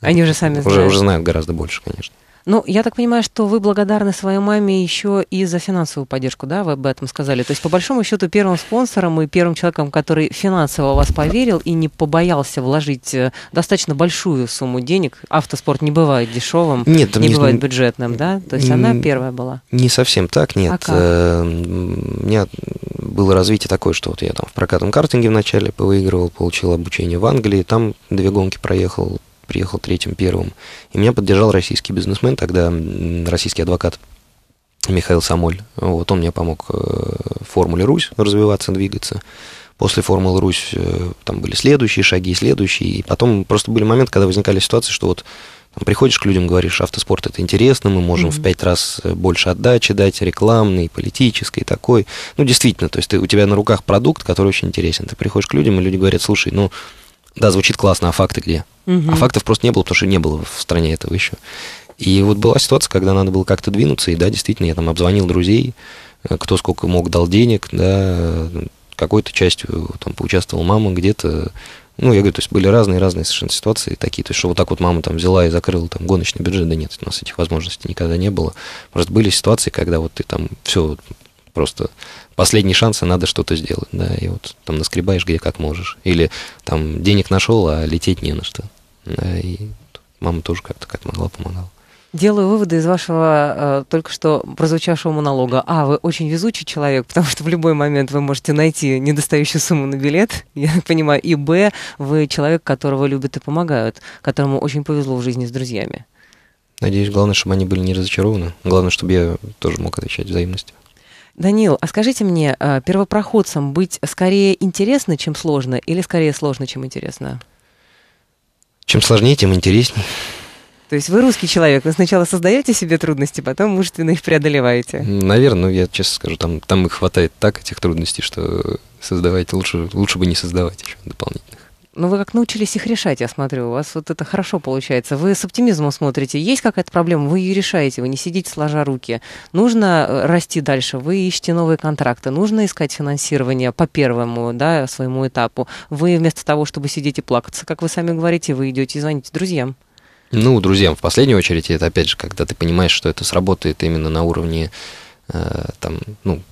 они уже сами знают. Уже, уже знают гораздо больше, конечно. Ну, я так понимаю, что вы благодарны своей маме еще и за финансовую поддержку, да, вы об этом сказали. То есть, по большому счету, первым спонсором и первым человеком, который финансово вас поверил и не побоялся вложить э, достаточно большую сумму денег. Автоспорт не бывает дешевым, нет, не, не бывает бюджетным, да? То есть она первая была. Не совсем так, нет. А как? Э, у меня было развитие такое, что вот я там в прокатном картинге вначале выигрывал, получил обучение в Англии, там две гонки проехал, приехал третьим, первым. И меня поддержал российский бизнесмен, тогда российский адвокат Михаил Самоль. Вот он мне помог э, в Формуле Русь развиваться, двигаться. После Формулы Русь э, там были следующие шаги, следующие. И потом просто были моменты, когда возникали ситуации, что вот там, приходишь к людям, говоришь, автоспорт это интересно, мы можем mm-hmm. в пять раз э, больше отдачи дать, рекламной, политической, такой. Ну, действительно, то есть ты, у тебя на руках продукт, который очень интересен. Ты приходишь к людям, и люди говорят, слушай, ну, да, звучит классно, а факты где? Mm-hmm. А фактов просто не было, потому что не было в стране этого еще. И вот была ситуация, когда надо было как-то двинуться, и да, действительно, я там обзвонил друзей, э, кто сколько мог дал денег, да, какой-то частью там поучаствовал мама где-то, ну, я говорю, то есть были разные-разные совершенно ситуации такие, то есть, что вот так вот мама там взяла и закрыла там гоночный бюджет, да нет, у нас этих возможностей никогда не было. Просто были ситуации, когда вот ты там все просто последний шанс, и надо что-то сделать, да, и вот там наскребаешь где как можешь. Или там денег нашел, а лететь не на что. Да, и мама тоже как-то как могла, помогала. Делаю выводы из вашего э, только что прозвучавшего монолога. А, вы очень везучий человек, потому что в любой момент вы можете найти недостающую сумму на билет, я так понимаю. И Б, вы человек, которого любят и помогают, которому очень повезло в жизни с друзьями. Надеюсь, главное, чтобы они были не разочарованы. Главное, чтобы я тоже мог отвечать взаимностью. Данил, а скажите мне, э, первопроходцам быть скорее интересно, чем сложно, или скорее сложно, чем интересно? Чем сложнее, тем интереснее. То есть вы русский человек, вы сначала создаете себе трудности, потом мужественно их преодолеваете. Наверное, ну я честно скажу, там, там их хватает так, этих трудностей, что создавать лучше, лучше бы не создавать еще дополнительных. Ну, вы как научились их решать, я смотрю. У вас вот это хорошо получается. Вы с оптимизмом смотрите. Есть какая-то проблема, вы ее решаете, вы не сидите сложа руки. Нужно э, расти дальше, вы ищете новые контракты, нужно искать финансирование по первому, да, своему этапу. Вы вместо того, чтобы сидеть и плакаться, как вы сами говорите, вы идете и звоните друзьям. Ну, друзьям, в последнюю очередь, это опять же, когда ты понимаешь, что это сработает именно на уровне э, там, ну,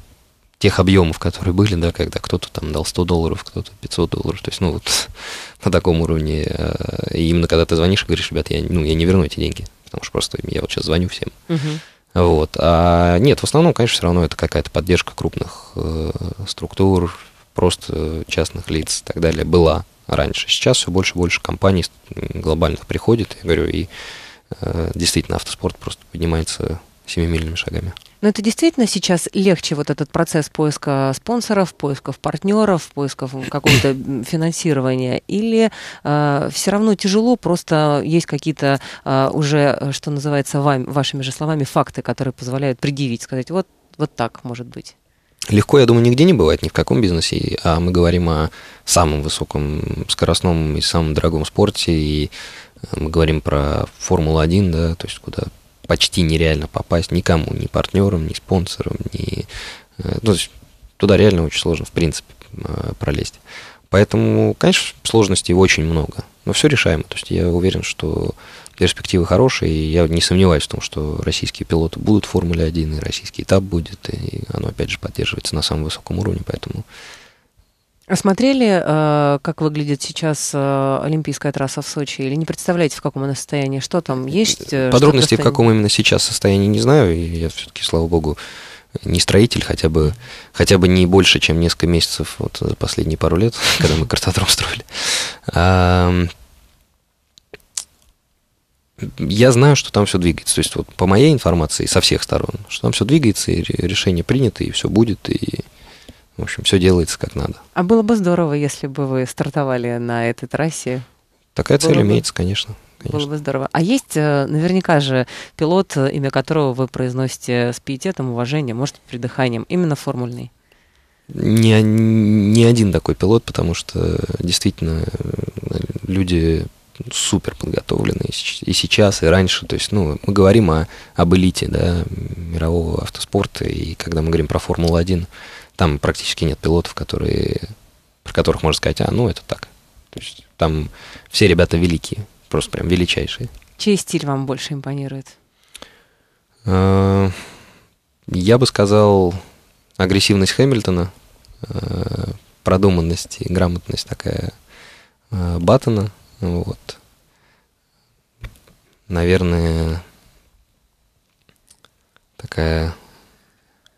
тех объемов, которые были, да, когда кто-то там дал 100 долларов, кто-то 500 долларов, то есть, ну, вот на таком уровне, э, именно когда ты звонишь и говоришь, ребят, я, ну, я не верну эти деньги, потому что просто я вот сейчас звоню всем. Uh-huh. Вот. А нет, в основном, конечно, все равно это какая-то поддержка крупных э, структур, просто частных лиц и так далее была раньше. Сейчас все больше и больше компаний глобальных приходит, я говорю, и э, действительно автоспорт просто поднимается семимильными шагами. Но это действительно сейчас легче, вот этот процесс поиска спонсоров, поисков партнеров, поисков какого-то финансирования? Или э, все равно тяжело, просто есть какие-то э, уже, что называется, вами, вашими же словами, факты, которые позволяют предъявить, сказать, вот, вот так может быть? Легко, я думаю, нигде не бывает, ни в каком бизнесе, а мы говорим о самом высоком скоростном и самом дорогом спорте, и мы говорим про Формулу-1, да, то есть куда почти нереально попасть никому, ни партнерам, ни спонсорам, ни... Э, ну, то есть туда реально очень сложно, в принципе, э, пролезть. Поэтому, конечно, сложностей очень много, но все решаемо. То есть я уверен, что перспективы хорошие, и я не сомневаюсь в том, что российские пилоты будут в Формуле 1, и российский этап будет, и оно, опять же, поддерживается на самом высоком уровне, поэтому... А смотрели, э, как выглядит сейчас э, Олимпийская трасса в Сочи, или не представляете, в каком она состоянии? Что там есть? Э, Подробностей, в каком именно сейчас состоянии, не знаю, и я все-таки, слава богу, не строитель, хотя бы, хотя бы не больше, чем несколько месяцев, вот последние пару лет, когда мы картодром строили. я знаю, что там все двигается. То есть вот по моей информации со всех сторон, что там все двигается, и решение принято, и все будет, и в общем, все делается как надо. А было бы здорово, если бы вы стартовали на этой трассе. Такая было цель бы... имеется, конечно. Конечно. Было бы здорово. А есть э, наверняка же пилот, имя которого вы произносите с пиететом, уважением, может, придыханием, именно формульный? Не, не один такой пилот, потому что действительно э, люди супер подготовленные и сейчас, и раньше. То есть, ну, мы говорим о, об элите, да, мирового автоспорта, и когда мы говорим про Формулу-1, там практически нет пилотов, которые, про которых можно сказать, а, ну, это так. То есть, там все ребята великие, просто прям величайшие. Чей стиль вам больше импонирует? А, я бы сказал агрессивность Хэмилтона, а, продуманность и грамотность такая а, Баттона – вот. Наверное, такая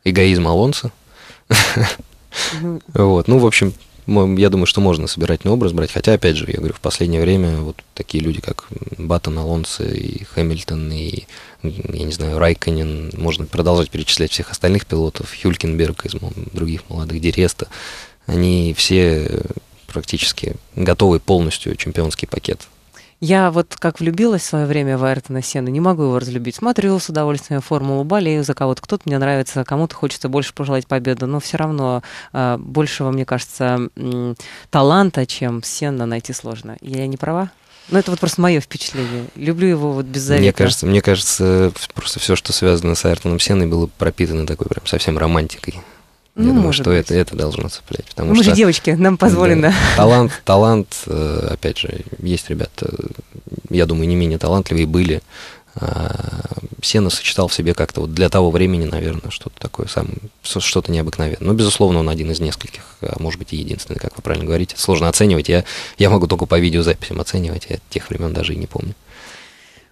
эгоизм Алонса. Вот. Ну, в общем, я думаю, что можно собирательный образ брать. Хотя, опять же, я говорю, в последнее время вот такие люди, как Баттон, Алонсо и Хэмилтон, и, я не знаю, Райконин, можно продолжать перечислять всех остальных пилотов, Хюлькенберг из других молодых, Диреста, они все практически готовый полностью чемпионский пакет я вот как влюбилась в свое время в Айртона Сена, не могу его разлюбить. Смотрю с удовольствием формулу, болею за кого-то. Кто-то мне нравится, кому-то хочется больше пожелать победы, но все равно э, большего, мне кажется, э, таланта, чем Сена найти сложно. Я не права? Ну, это вот просто мое впечатление. Люблю его вот беззаветно. Мне кажется, мне кажется, просто все, что связано с Айртоном Сеной, было пропитано такой прям совсем романтикой. Я ну, думаю, что это, это должно цеплять. Потому Мы что, же девочки, нам позволено. Да, талант, талант, э, опять же, есть ребята, я думаю, не менее талантливые были. А, Сена сочетал в себе как-то вот для того времени, наверное, что-то такое сам, что-то необыкновенное. Но, безусловно, он один из нескольких, а может быть, и единственный, как вы правильно говорите. Сложно оценивать. Я, я могу только по видеозаписям оценивать, я тех времен даже и не помню.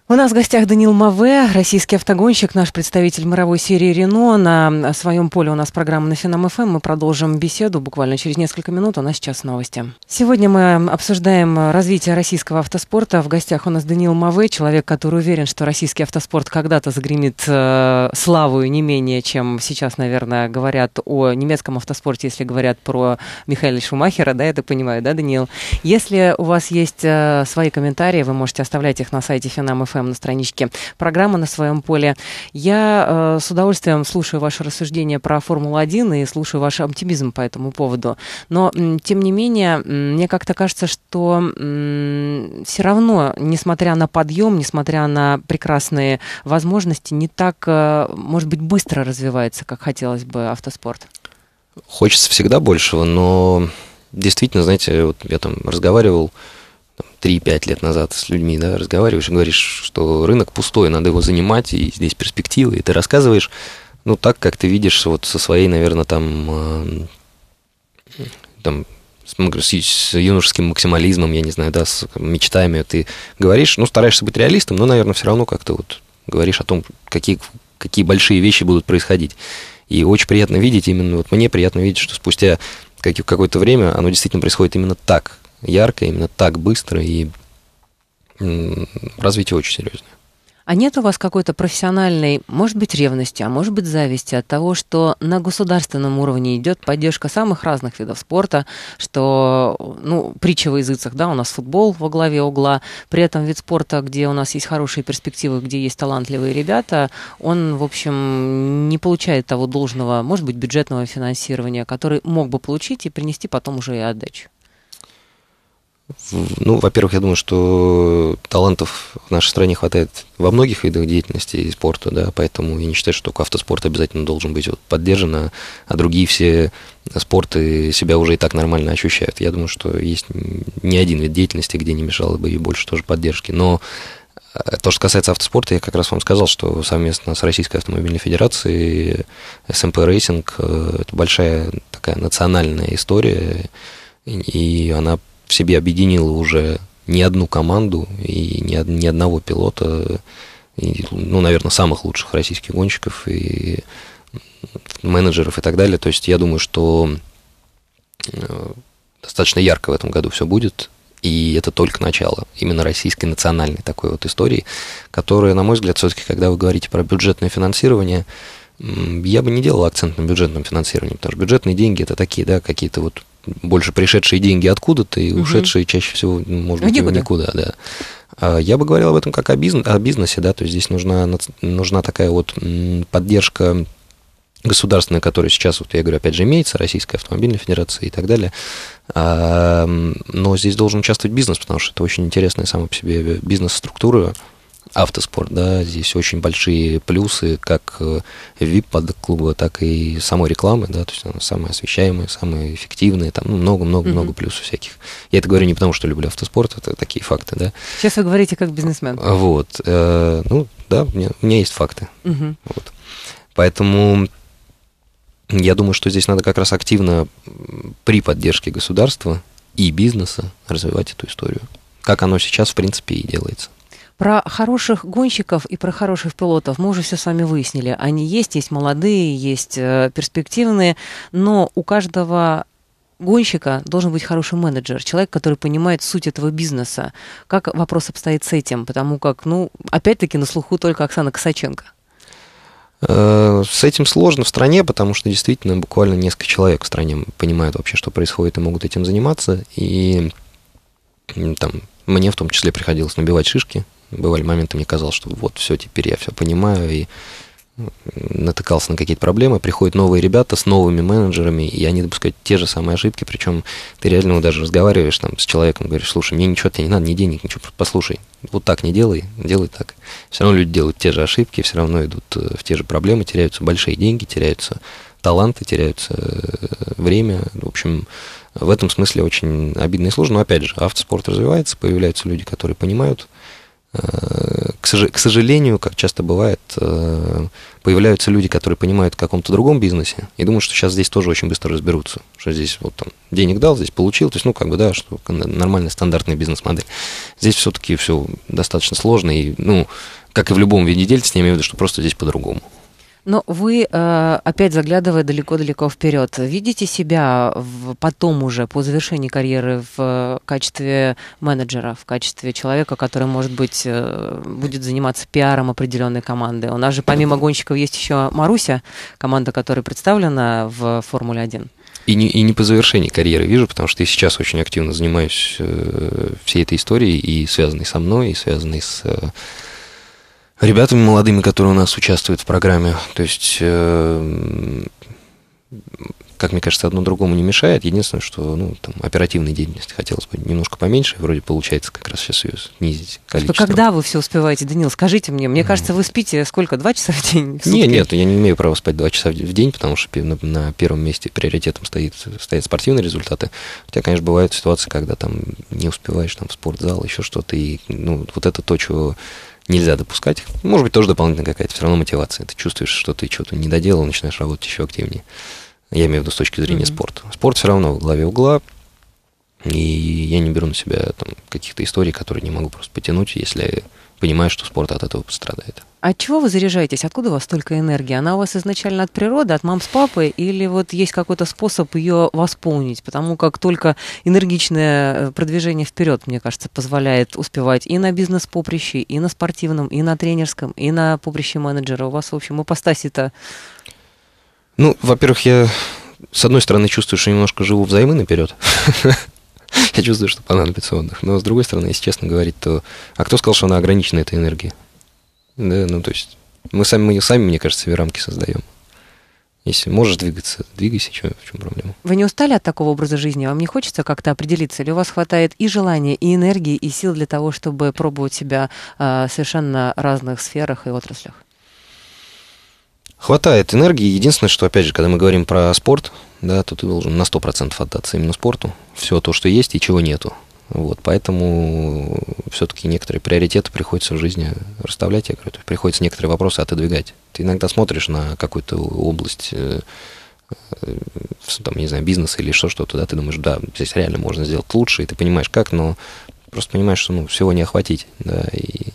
У нас в гостях Данил Маве, российский автогонщик, наш представитель мировой серии Рено. На своем поле у нас программа на Финам ФМ. Мы продолжим беседу буквально через несколько минут. У нас сейчас новости. Сегодня мы обсуждаем развитие российского автоспорта. В гостях у нас Данил Маве, человек, который уверен, что российский автоспорт когда-то загремит э, славу не менее, чем сейчас, наверное, говорят о немецком автоспорте, если говорят про Михаила Шумахера, да, я так понимаю, да, Данил? Если у вас есть э, свои комментарии, вы можете оставлять их на сайте Финам ФМ ФМ на страничке программы на своем поле. Я э, с удовольствием слушаю ваши рассуждения про Формулу-1 и слушаю ваш оптимизм по этому поводу. Но, тем не менее, мне как-то кажется, что все равно, несмотря на подъем, несмотря на прекрасные возможности, не так, э, может быть, быстро развивается, как хотелось бы автоспорт. Хочется всегда большего, но действительно, знаете, вот я там разговаривал 3-5 лет назад с людьми, да, разговариваешь и говоришь, что рынок пустой, надо его занимать, и здесь перспективы, и ты рассказываешь, ну, так, как ты видишь вот со своей, наверное, там, э, там с, юношеским максимализмом, я не знаю, да, с мечтами ты говоришь, ну, стараешься быть реалистом, но, наверное, все равно как-то вот говоришь о том, какие, какие большие вещи будут происходить. И очень приятно видеть именно, вот мне приятно видеть, что спустя какое-то время оно действительно происходит именно так, ярко, именно так быстро, и развитие очень серьезное. А нет у вас какой-то профессиональной, может быть, ревности, а может быть, зависти от того, что на государственном уровне идет поддержка самых разных видов спорта, что, ну, притча во языцах, да, у нас футбол во главе угла, при этом вид спорта, где у нас есть хорошие перспективы, где есть талантливые ребята, он, в общем, не получает того должного, может быть, бюджетного финансирования, который мог бы получить и принести потом уже и отдачу. Ну, во-первых, я думаю, что талантов в нашей стране хватает во многих видах деятельности и спорта, да, поэтому я не считаю, что только автоспорт обязательно должен быть вот поддержан, а, а другие все спорты себя уже и так нормально ощущают. Я думаю, что есть не один вид деятельности, где не мешало бы и больше тоже поддержки. Но э, то, что касается автоспорта, я как раз вам сказал, что совместно с Российской автомобильной федерацией СМП Racing э, это большая такая национальная история, и она в себе объединила уже не одну команду и ни, ни одного пилота, и, ну, наверное, самых лучших российских гонщиков и менеджеров и так далее. То есть я думаю, что э, достаточно ярко в этом году все будет, и это только начало именно российской национальной такой вот истории, которая, на мой взгляд, все-таки, когда вы говорите про бюджетное финансирование, я бы не делал акцент на бюджетном финансировании, потому что бюджетные деньги это такие, да, какие-то вот больше пришедшие деньги откуда-то и угу. ушедшие чаще всего, ну, может быть, никуда. никуда, да. А я бы говорил об этом как о, бизнес, о бизнесе, да, то есть здесь нужна, нужна такая вот поддержка государственная, которая сейчас, вот я говорю, опять же, имеется, Российская автомобильная федерация и так далее. Но здесь должен участвовать бизнес, потому что это очень интересная сама по себе бизнес-структура, автоспорт, да, здесь очень большие плюсы как VIP э, под клуба, так и самой рекламы, да, то есть она самая освещаемая, самая эффективная, там много-много-много ну, mm-hmm. плюсов всяких. Я это говорю не потому, что люблю автоспорт, это такие факты, да. Сейчас вы говорите как бизнесмен. Вот, э, ну, да, у меня, у меня есть факты. Mm-hmm. Вот. Поэтому я думаю, что здесь надо как раз активно при поддержке государства и бизнеса развивать эту историю. Как оно сейчас, в принципе, и делается. Про хороших гонщиков и про хороших пилотов мы уже все с вами выяснили. Они есть, есть молодые, есть э, перспективные, но у каждого гонщика должен быть хороший менеджер, человек, который понимает суть этого бизнеса. Как вопрос обстоит с этим? Потому как, ну, опять-таки на слуху только Оксана Косаченко. Э, с этим сложно в стране, потому что действительно буквально несколько человек в стране понимают вообще, что происходит и могут этим заниматься. И там мне в том числе приходилось набивать шишки. Бывали моменты, мне казалось, что вот все, теперь я все понимаю, и натыкался на какие-то проблемы, приходят новые ребята с новыми менеджерами, и они допускают те же самые ошибки, причем ты реально даже разговариваешь там с человеком, говоришь, слушай, мне ничего тебе не надо, ни денег, ничего, послушай, вот так не делай, делай так. Все равно люди делают те же ошибки, все равно идут э, в те же проблемы, теряются большие деньги, теряются таланты, теряются э, время, в общем, в этом смысле очень обидно и сложно, но опять же, автоспорт развивается, появляются люди, которые понимают, к сожалению, как часто бывает, э, появляются люди, которые понимают в каком-то другом бизнесе, и думают, что сейчас здесь тоже очень быстро разберутся, что здесь вот там денег дал, здесь получил, то есть, ну, как бы, да, что нормальная стандартная бизнес-модель. Здесь все-таки все достаточно сложно, и, ну, как и в любом виде деятельности, я имею в виду, что просто здесь по-другому. Но вы, э, опять заглядывая далеко-далеко вперед, видите себя потом уже, по завершении карьеры, в качестве менеджера, в качестве человека, который, может быть, э, будет заниматься пиаром определенной команды? У нас же помимо гонщиков есть еще Маруся, команда, которая представлена в Формуле-1. И не, и не по завершении карьеры вижу, потому что я сейчас очень активно занимаюсь э, всей этой историей, и связанной со мной, и связанной с ребятами молодыми, которые у нас участвуют в программе. То есть, э, как мне кажется, одно другому не мешает. Единственное, что ну, там, оперативной деятельности хотелось бы немножко поменьше. Вроде получается как раз сейчас ее снизить количество. Когда вы все успеваете, Данил? Скажите мне. Мне кажется, вы спите сколько? Два часа в день? В нет, нет, я не имею права спать два часа в день, потому что на, на первом месте приоритетом стоит, стоят спортивные результаты. Хотя, конечно, бывают ситуации, когда там не успеваешь там, в спортзал, еще что-то. И ну, вот это то, чего нельзя допускать. Может быть, тоже дополнительная какая-то все равно мотивация. Ты чувствуешь, что ты что-то не доделал, начинаешь работать еще активнее. Я имею в виду с точки зрения mm-hmm. спорта. Спорт все равно в главе угла, и я не беру на себя там, каких-то историй, которые не могу просто потянуть, если понимаю, что спорт от этого пострадает. А от чего вы заряжаетесь? Откуда у вас столько энергии? Она у вас изначально от природы, от мам с папой, или вот есть какой-то способ ее восполнить? Потому как только энергичное э, продвижение вперед, мне кажется, позволяет успевать и на бизнес-поприще, и на спортивном, и на тренерском, и на поприще менеджера. У вас, в общем, ипостаси-то... Ну, во-первых, я с одной стороны чувствую, что немножко живу взаймы наперед. Я чувствую, что понадобится отдых. Но с другой стороны, если честно говорить, то... А кто сказал, что она ограничена, этой энергией? Да, ну то есть мы сами, мы сами, мне кажется, себе рамки создаем. Если можешь двигаться, двигайся, чё, в чем проблема? Вы не устали от такого образа жизни? Вам не хочется как-то определиться? Или у вас хватает и желания, и энергии, и сил для того, чтобы пробовать себя э, совершенно разных сферах и отраслях? Хватает энергии. Единственное, что, опять же, когда мы говорим про спорт, да, то ты должен на 100% отдаться именно спорту. Все то, что есть и чего нету. Вот, поэтому все-таки некоторые приоритеты приходится в жизни расставлять, я говорю, то есть приходится некоторые вопросы отодвигать. Ты иногда смотришь на какую-то область, э, э, там, не знаю, бизнеса или что что-то, да, ты думаешь, да, здесь реально можно сделать лучше, и ты понимаешь, как, но просто понимаешь, что ну, всего не охватить, да, и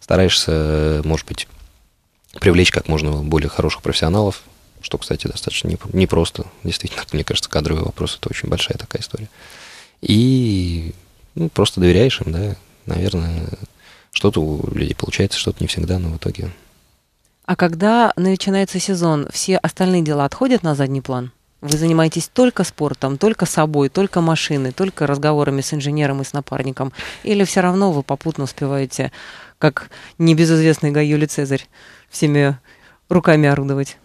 стараешься, может быть, привлечь как можно более хороших профессионалов, что, кстати, достаточно непросто. Действительно, мне кажется, кадровый вопрос – это очень большая такая история. И ну, просто доверяешь им, да, наверное, что-то у людей получается, что-то не всегда, но в итоге. А когда начинается сезон, все остальные дела отходят на задний план? Вы занимаетесь только спортом, только собой, только машиной, только разговорами с инженером и с напарником? Или все равно вы попутно успеваете, как небезызвестный Гай Юлий Цезарь, всеми руками орудовать?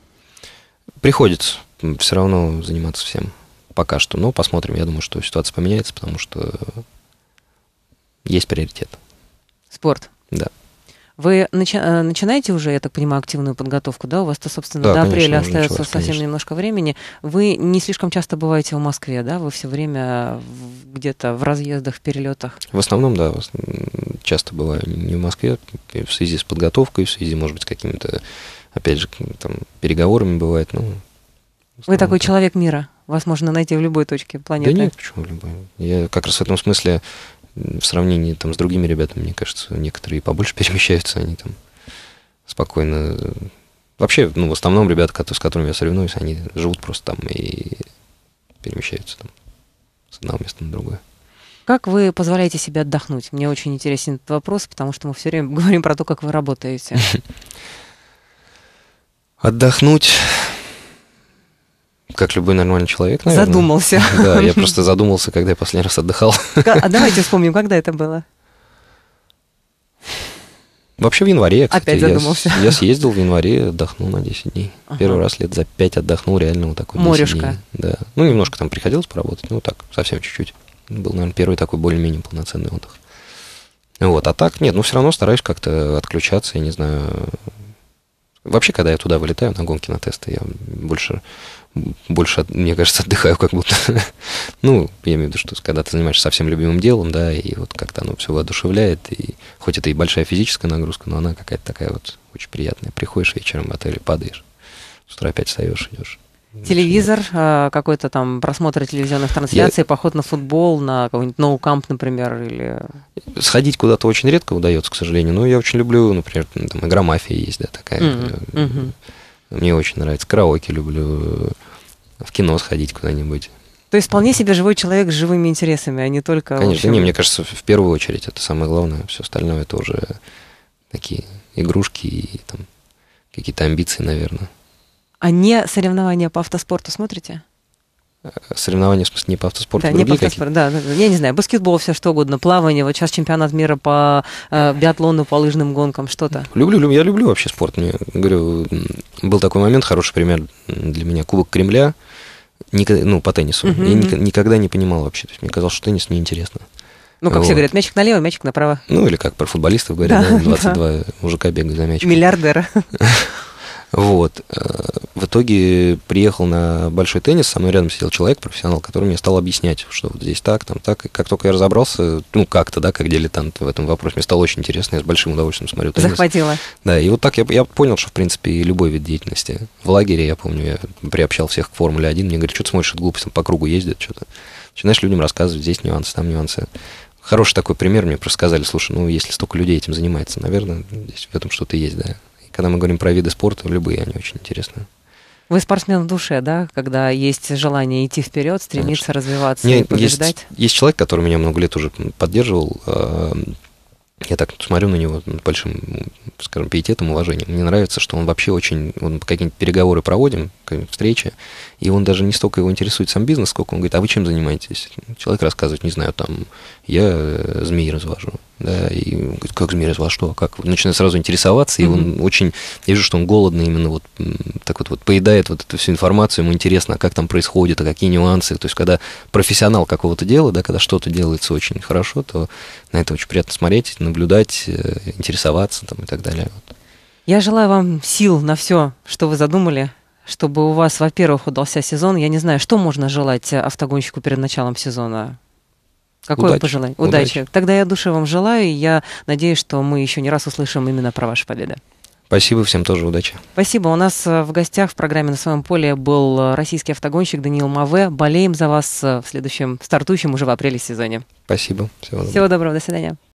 Приходится все равно заниматься всем пока что. Но посмотрим. Я думаю, что ситуация поменяется, потому что есть приоритет. Спорт. Да. Вы начи- э, начинаете уже, я так понимаю, активную подготовку, да? У вас-то, собственно, да, до конечно, апреля остается началось, совсем конечно. немножко времени. Вы не слишком часто бываете в Москве, да? Вы все время где-то в разъездах, в перелетах? В основном, да. Часто бываю не в Москве в связи с подготовкой, в связи, может быть, с какими-то, опять же, там, переговорами бывает. Ну, Вы такой человек мира. Вас можно найти в любой точке планеты. Да нет, почему в любой. Я как раз в этом смысле в сравнении там, с другими ребятами, мне кажется, некоторые побольше перемещаются, они там спокойно... Вообще, ну, в основном ребята, с которыми я соревнуюсь, они живут просто там и перемещаются там. с одного места на другое. Как вы позволяете себе отдохнуть? Мне очень интересен этот вопрос, потому что мы все время говорим про то, как вы работаете. Отдохнуть, как любой нормальный человек, наверное. Задумался. Да, я просто задумался, когда я последний раз отдыхал. А давайте вспомним, когда это было. Вообще в январе, кстати. Опять задумался. Я, я съездил в январе, отдохнул на 10 дней. Ага. Первый раз лет за 5 отдохнул реально вот такой Морюшка. Дней. Да. Ну, немножко там приходилось поработать, ну так, совсем чуть-чуть. Был, наверное, первый такой более-менее полноценный отдых. Вот, а так нет, ну все равно стараюсь как-то отключаться, я не знаю. Вообще, когда я туда вылетаю на гонки, на тесты, я больше, больше, мне кажется, отдыхаю как будто. ну, я имею в виду, что когда ты занимаешься совсем любимым делом, да, и вот как-то оно все воодушевляет, и хоть это и большая физическая нагрузка, но она какая-то такая вот очень приятная. Приходишь вечером в отеле, падаешь, с утра опять встаешь, идешь Телевизор, а, какой-то там просмотр телевизионных трансляций, я... поход на футбол, на какой-нибудь ноу-камп, например, или... Сходить куда-то очень редко удается, к сожалению. Но я очень люблю, например, там игра «Мафия» есть, да, такая. Mm-hmm. Mm-hmm. Мне очень нравится. Караоке люблю. В кино сходить куда-нибудь. То есть вполне себе живой человек с живыми интересами, а не только... Конечно, общем... не, мне кажется, в первую очередь это самое главное. Все остальное это уже такие игрушки и там какие-то амбиции, наверное. А не соревнования по автоспорту смотрите? Соревнования, в смысле, не по автоспорту, да, не по автоспорту, да, Я не знаю, баскетбол, все что угодно, плавание, вот сейчас чемпионат мира по э, биатлону, по лыжным гонкам, что-то. Люблю, люблю, я люблю вообще спорт. Мне, говорю, был такой момент, хороший пример для меня, Кубок Кремля, никогда, ну, по теннису. Uh-huh. Я ни, никогда не понимал вообще, то есть мне казалось, что теннис неинтересно. Ну, как вот. все говорят, мячик налево, мячик направо. Ну, или как про футболистов говорят, да, да 22 да. мужика бегают за мячиком. Миллиардера. Вот. Э, в итоге приехал на большой теннис, со мной рядом сидел человек, профессионал, который мне стал объяснять, что вот здесь так, там так. И как только я разобрался, ну, как-то, да, как дилетант в этом вопросе, мне стало очень интересно, я с большим удовольствием смотрю теннис. Захватило. Да, и вот так я, я понял, что, в принципе, любой вид деятельности. В лагере, я помню, я приобщал всех к Формуле-1, мне говорят, что ты смотришь, это глупость, там по кругу ездят, что-то. Начинаешь людям рассказывать, здесь нюансы, там нюансы. Хороший такой пример, мне просто сказали, слушай, ну, если столько людей этим занимается, наверное, здесь в этом что-то есть, да когда мы говорим про виды спорта, любые они очень интересны. Вы спортсмен в душе, да? Когда есть желание идти вперед, стремиться Конечно. развиваться Мне и побеждать? Есть, есть человек, который меня много лет уже поддерживал. А, я так смотрю на него большим, скажем, пиететом, уважением. Мне нравится, что он вообще очень... Он какие-нибудь переговоры проводим, встречи, и он даже не столько его интересует сам бизнес, сколько он говорит, а вы чем занимаетесь? Человек рассказывает, не знаю, там, я э, змеи развожу да, и говорит, как змея во что, как, начинает сразу интересоваться, и mm-hmm. он очень, я вижу, что он голодный именно вот так вот, вот поедает вот эту всю информацию, ему интересно, а как там происходит, а какие нюансы, то есть когда профессионал какого-то дела, да, когда что-то делается очень хорошо, то на это очень приятно смотреть, наблюдать, э, интересоваться там и так далее. Я желаю вам сил на все, что вы задумали, чтобы у вас, во-первых, удался сезон. Я не знаю, что можно желать автогонщику перед началом сезона? Какое Удачи. пожелание? Удачи. Удачи. Тогда я душе вам желаю, и я надеюсь, что мы еще не раз услышим именно про ваши победы. Спасибо, всем тоже удачи. Спасибо. У нас э, в гостях в программе «На своем поле» был э, российский автогонщик Даниил Маве. Болеем за вас э, в следующем стартующем уже в апреле сезоне. Спасибо. Всего доброго. Всего доброго. До свидания.